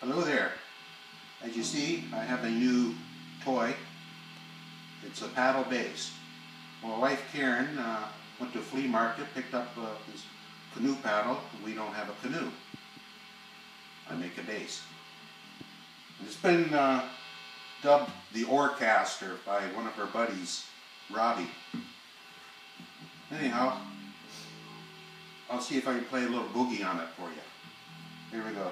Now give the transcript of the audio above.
Hello there. As you see, I have a new toy. It's a paddle bass. My wife Karen uh, went to a flea market, picked up uh, this canoe paddle. We don't have a canoe. I make a bass. It's been uh, dubbed the Oarcaster by one of her buddies, Robbie. Anyhow, I'll see if I can play a little boogie on it for you. Here we go.